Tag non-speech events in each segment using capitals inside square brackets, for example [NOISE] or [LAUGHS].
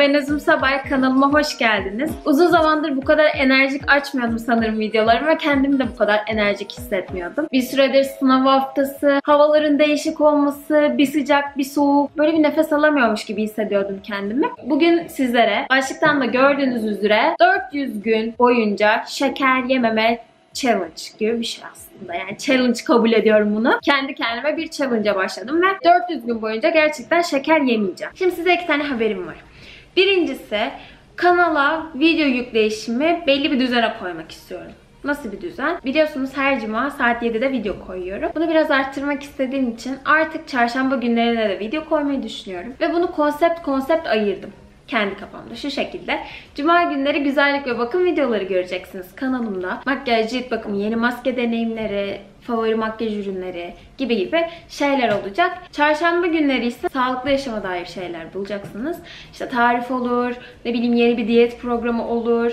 ben Özüm Sabay kanalıma hoş geldiniz. Uzun zamandır bu kadar enerjik açmıyordum sanırım videolarımı ve kendimi de bu kadar enerjik hissetmiyordum. Bir süredir sınav haftası, havaların değişik olması, bir sıcak bir soğuk, böyle bir nefes alamıyormuş gibi hissediyordum kendimi. Bugün sizlere başlıktan da gördüğünüz üzere 400 gün boyunca şeker yememe challenge gibi bir şey aslında. Yani challenge kabul ediyorum bunu. Kendi kendime bir challenge'a başladım ve 400 gün boyunca gerçekten şeker yemeyeceğim. Şimdi size iki tane haberim var. Birincisi kanala video yükleyişimi belli bir düzene koymak istiyorum. Nasıl bir düzen? Biliyorsunuz her cuma saat 7'de video koyuyorum. Bunu biraz arttırmak istediğim için artık çarşamba günlerine de video koymayı düşünüyorum. Ve bunu konsept konsept ayırdım kendi kafamda şu şekilde. Cuma günleri güzellik ve bakım videoları göreceksiniz kanalımda. Makyaj, cilt bakımı, yeni maske deneyimleri, favori makyaj ürünleri gibi gibi şeyler olacak. Çarşamba günleri ise sağlıklı yaşama dair şeyler bulacaksınız. İşte tarif olur, ne bileyim yeni bir diyet programı olur,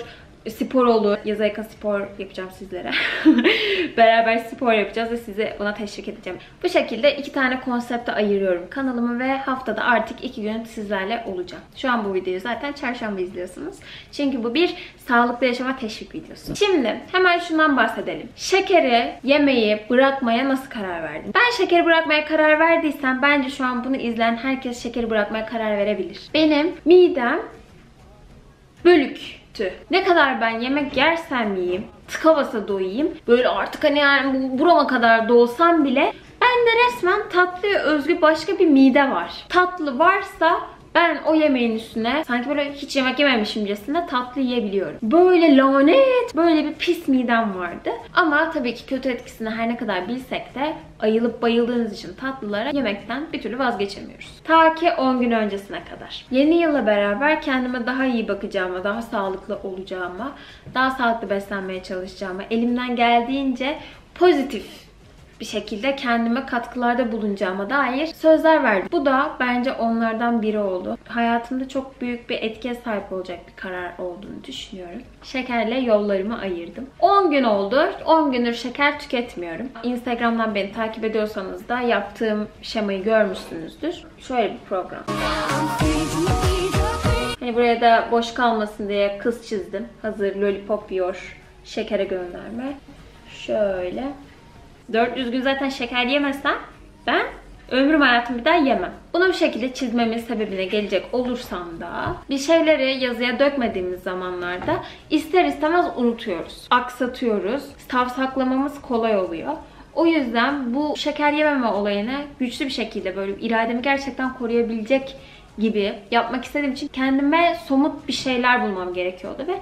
spor olur. Yaza yakın spor yapacağım sizlere. [LAUGHS] Beraber spor yapacağız ve sizi buna teşvik edeceğim. Bu şekilde iki tane konsepte ayırıyorum kanalımı ve haftada artık iki gün sizlerle olacağım. Şu an bu videoyu zaten çarşamba izliyorsunuz. Çünkü bu bir sağlıklı yaşama teşvik videosu. Şimdi hemen şundan bahsedelim. Şekeri yemeyi bırakmaya nasıl karar verdim? Ben şekeri bırakmaya karar verdiysem bence şu an bunu izleyen herkes şekeri bırakmaya karar verebilir. Benim midem bölük Ne kadar ben yemek yersem yiyeyim, tıka basa doyayım, böyle artık hani yani burama kadar dolsam bile bende resmen tatlıya özgü başka bir mide var. Tatlı varsa ben o yemeğin üstüne sanki böyle hiç yemek yememişimcesine tatlı yiyebiliyorum. Böyle lanet, böyle bir pis midem vardı. Ama tabii ki kötü etkisini her ne kadar bilsek de ayılıp bayıldığınız için tatlılara yemekten bir türlü vazgeçemiyoruz. Ta ki 10 gün öncesine kadar. Yeni yılla beraber kendime daha iyi bakacağıma, daha sağlıklı olacağıma, daha sağlıklı beslenmeye çalışacağıma, elimden geldiğince pozitif bir şekilde kendime katkılarda bulunacağıma dair sözler verdim. Bu da bence onlardan biri oldu. Hayatımda çok büyük bir etkiye sahip olacak bir karar olduğunu düşünüyorum. Şekerle yollarımı ayırdım. 10 gün oldu. 10 gündür şeker tüketmiyorum. Instagram'dan beni takip ediyorsanız da yaptığım şemayı görmüşsünüzdür. Şöyle bir program. Hani buraya da boş kalmasın diye kız çizdim. Hazır lollipop yiyor. Şekere gönderme. Şöyle. 400 gün zaten şeker yemezsem ben ömrüm hayatım bir daha yemem. Bunu bu şekilde çizmemin sebebine gelecek olursam da bir şeyleri yazıya dökmediğimiz zamanlarda ister istemez unutuyoruz. Aksatıyoruz. Stav saklamamız kolay oluyor. O yüzden bu şeker yememe olayını güçlü bir şekilde böyle irademi gerçekten koruyabilecek gibi yapmak istediğim için kendime somut bir şeyler bulmam gerekiyordu ve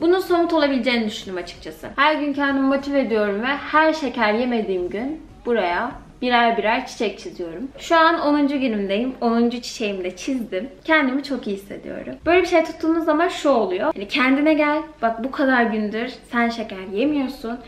bunun somut olabileceğini düşündüm açıkçası. Her gün kendimi motive ediyorum ve her şeker yemediğim gün buraya birer birer çiçek çiziyorum. Şu an 10. günümdeyim. 10. çiçeğimi de çizdim. Kendimi çok iyi hissediyorum. Böyle bir şey tuttuğunuz zaman şu oluyor. Yani kendine gel. Bak bu kadar gündür sen şeker yemiyorsun.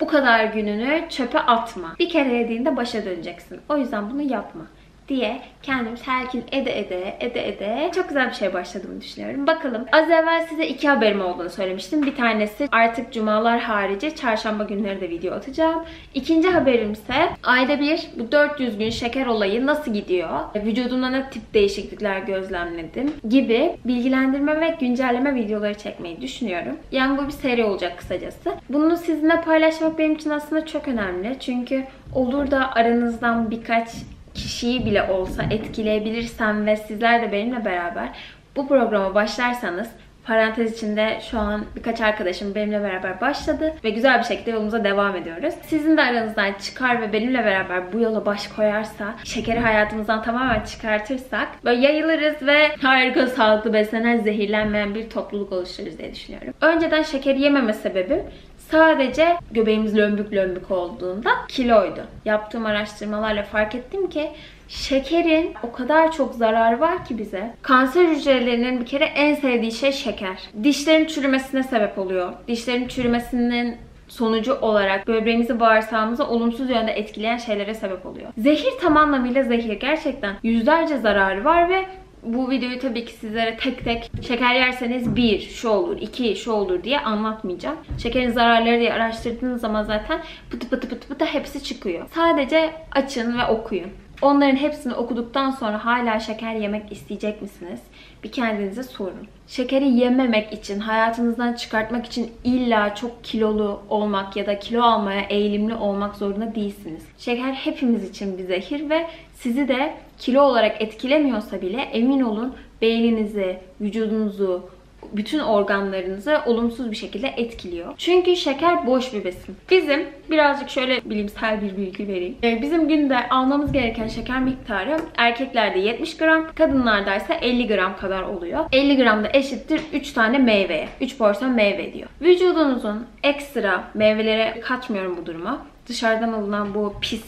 Bu kadar gününü çöpe atma. Bir kere yediğinde başa döneceksin. O yüzden bunu yapma diye kendimi telkin ede ede ede ede çok güzel bir şey başladığımı düşünüyorum. Bakalım. Az evvel size iki haberim olduğunu söylemiştim. Bir tanesi artık cumalar harici çarşamba günleri de video atacağım. İkinci haberim ise ayda bir bu 400 gün şeker olayı nasıl gidiyor? Vücudumda ne tip değişiklikler gözlemledim gibi bilgilendirme ve güncelleme videoları çekmeyi düşünüyorum. Yani bu bir seri olacak kısacası. Bunu sizinle paylaşmak benim için aslında çok önemli. Çünkü olur da aranızdan birkaç kişiyi bile olsa etkileyebilirsem ve sizler de benimle beraber bu programa başlarsanız Parantez içinde şu an birkaç arkadaşım benimle beraber başladı ve güzel bir şekilde yolumuza devam ediyoruz. Sizin de aranızdan çıkar ve benimle beraber bu yola baş koyarsa, şekeri hayatımızdan tamamen çıkartırsak böyle yayılırız ve harika sağlıklı beslenen, zehirlenmeyen bir topluluk oluştururuz diye düşünüyorum. Önceden şeker yememe sebebim Sadece göbeğimiz lömbük lömbük olduğunda kiloydu. Yaptığım araştırmalarla fark ettim ki şekerin o kadar çok zararı var ki bize. Kanser hücrelerinin bir kere en sevdiği şey şeker. Dişlerin çürümesine sebep oluyor. Dişlerin çürümesinin sonucu olarak böbreğimizi, bağırsağımızı olumsuz yönde etkileyen şeylere sebep oluyor. Zehir tam zehir. Gerçekten yüzlerce zararı var ve bu videoyu tabii ki sizlere tek tek şeker yerseniz bir şu olur, iki şu olur diye anlatmayacağım. Şekerin zararları diye araştırdığınız zaman zaten pıtı pıtı pıtı pıtı hepsi çıkıyor. Sadece açın ve okuyun. Onların hepsini okuduktan sonra hala şeker yemek isteyecek misiniz? Bir kendinize sorun. Şekeri yememek için, hayatınızdan çıkartmak için illa çok kilolu olmak ya da kilo almaya eğilimli olmak zorunda değilsiniz. Şeker hepimiz için bir zehir ve sizi de kilo olarak etkilemiyorsa bile emin olun beyninizi, vücudunuzu, bütün organlarınızı olumsuz bir şekilde etkiliyor. Çünkü şeker boş bir besin. Bizim birazcık şöyle bilimsel bir bilgi vereyim. Ee, bizim günde almamız gereken şeker miktarı erkeklerde 70 gram, kadınlarda ise 50 gram kadar oluyor. 50 gram da eşittir 3 tane meyveye. 3 porsiyon meyve diyor. Vücudunuzun ekstra meyvelere katmıyorum bu duruma. Dışarıdan alınan bu pis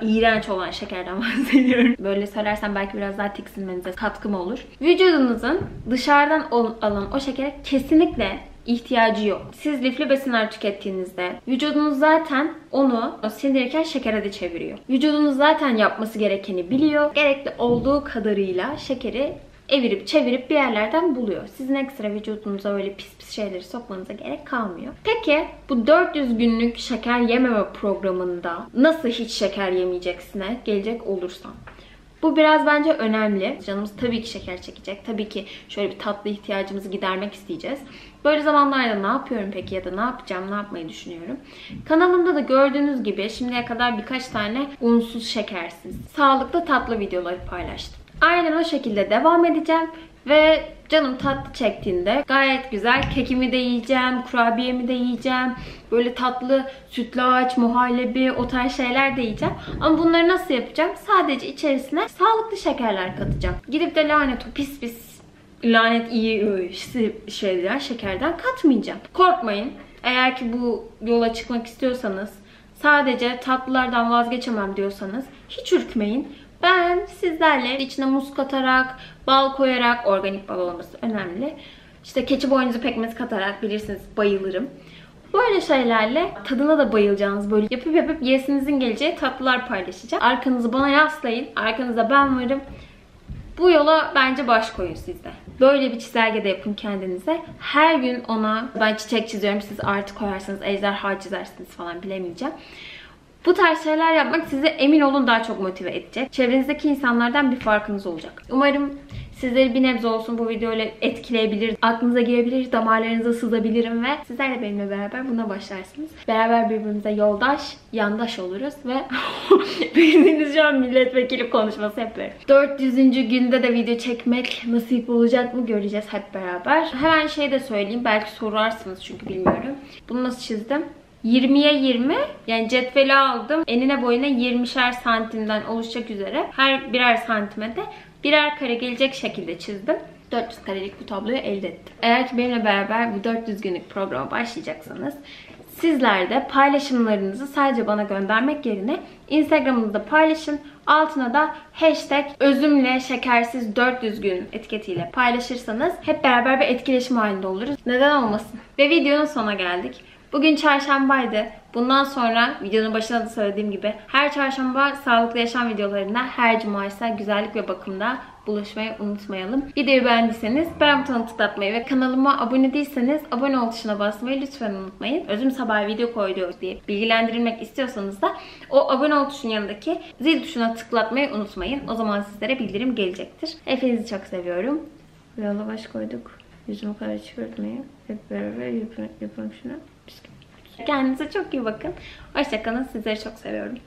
iğrenç olan şekerden [LAUGHS] bahsediyorum. Böyle söylersem belki biraz daha tiksinmenize katkım olur. Vücudunuzun dışarıdan alınan o şekere kesinlikle ihtiyacı yok. Siz lifli besinler tükettiğinizde vücudunuz zaten onu sindirirken şekere de çeviriyor. Vücudunuz zaten yapması gerekeni biliyor. Gerekli olduğu kadarıyla şekeri evirip çevirip bir yerlerden buluyor. Sizin ekstra vücudunuza öyle pis pis şeyleri sokmanıza gerek kalmıyor. Peki bu 400 günlük şeker yememe programında nasıl hiç şeker yemeyeceksine gelecek olursam. Bu biraz bence önemli. Canımız tabii ki şeker çekecek. Tabii ki şöyle bir tatlı ihtiyacımızı gidermek isteyeceğiz. Böyle zamanlarda ne yapıyorum peki ya da ne yapacağım, ne yapmayı düşünüyorum. Kanalımda da gördüğünüz gibi şimdiye kadar birkaç tane unsuz, şekersiz, sağlıklı tatlı videoları paylaştım. Aynen o şekilde devam edeceğim. Ve canım tatlı çektiğinde gayet güzel kekimi de yiyeceğim, kurabiyemi de yiyeceğim. Böyle tatlı sütlaç, muhallebi o tarz şeyler de yiyeceğim. Ama bunları nasıl yapacağım? Sadece içerisine sağlıklı şekerler katacağım. Gidip de lanet o pis pis lanet iyi şeyler şekerden katmayacağım. Korkmayın. Eğer ki bu yola çıkmak istiyorsanız sadece tatlılardan vazgeçemem diyorsanız hiç ürkmeyin. Ben sizlerle içine muz katarak, bal koyarak, organik bal olması önemli. İşte keçi boynuzu pekmez katarak bilirsiniz bayılırım. Böyle şeylerle tadına da bayılacağınız böyle yapıp yapıp yesinizin geleceği tatlılar paylaşacağım. Arkanızı bana yaslayın. Arkanızda ben varım. Bu yola bence baş koyun sizde. Böyle bir çizelge de yapın kendinize. Her gün ona ben çiçek çiziyorum siz artı koyarsanız ejderha çizersiniz falan bilemeyeceğim. Bu tarz şeyler yapmak sizi emin olun daha çok motive edecek. Çevrenizdeki insanlardan bir farkınız olacak. Umarım sizleri bir nebze olsun bu videoyla etkileyebilir, aklınıza girebilir, damarlarınıza sızabilirim ve sizler de benimle beraber buna başlarsınız. Beraber birbirimize yoldaş, yandaş oluruz ve [LAUGHS] bildiğiniz şu an milletvekili konuşması yapıyorum. 400. günde de video çekmek nasip olacak mı göreceğiz hep beraber. Hemen şey de söyleyeyim belki sorarsınız çünkü bilmiyorum. Bunu nasıl çizdim? 20'ye 20 yani cetveli aldım. Enine boyuna 20'şer santimden oluşacak üzere her birer santime de birer kare gelecek şekilde çizdim. 400 karelik bu tabloyu elde ettim. Eğer ki benimle beraber bu 400 günlük programa başlayacaksanız sizler de paylaşımlarınızı sadece bana göndermek yerine Instagram'ınızda paylaşın. Altına da hashtag özümle şekersiz 400 gün etiketiyle paylaşırsanız hep beraber bir etkileşim halinde oluruz. Neden olmasın? Ve videonun sonuna geldik. Bugün çarşambaydı. Bundan sonra videonun başında da söylediğim gibi her çarşamba sağlıklı yaşam videolarında her cuma ise güzellik ve bakımda buluşmayı unutmayalım. Videoyu beğendiyseniz beğen butonu tıklatmayı ve kanalıma abone değilseniz abone ol tuşuna basmayı lütfen unutmayın. Özüm sabah video koyuyoruz diye bilgilendirilmek istiyorsanız da o abone ol tuşunun yanındaki zil tuşuna tıklatmayı unutmayın. O zaman sizlere bildirim gelecektir. Hepinizi çok seviyorum. Yola baş koyduk. Yüzümü kadar çıkartmayı. Hep beraber yapalım, yapalım şunu. Kendinize çok iyi bakın. Hoşçakalın. Sizleri çok seviyorum.